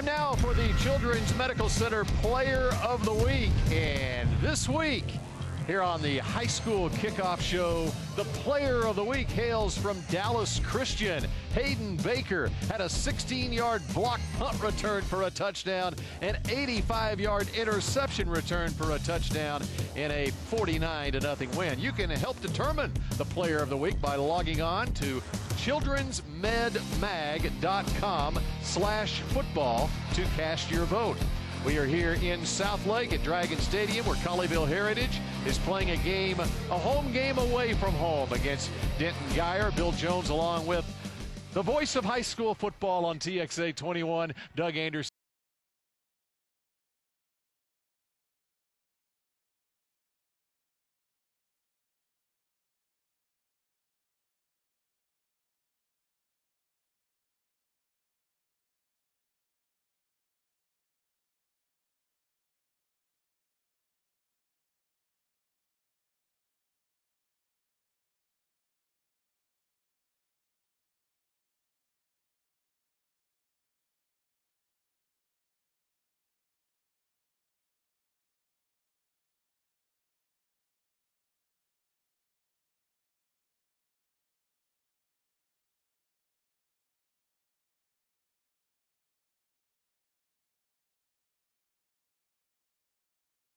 Time now for the Children's Medical Center Player of the Week. And this week, here on the high school kickoff show, the player of the week hails from Dallas Christian. Hayden Baker had a 16 yard block punt return for a touchdown, an 85 yard interception return for a touchdown in a 49 0 win. You can help determine the player of the week by logging on to childrensmedmag.com slash football to cast your vote. We are here in Southlake at Dragon Stadium where Colleyville Heritage is playing a game, a home game away from home against Denton Guyer. Bill Jones along with the voice of high school football on TXA 21, Doug Anderson.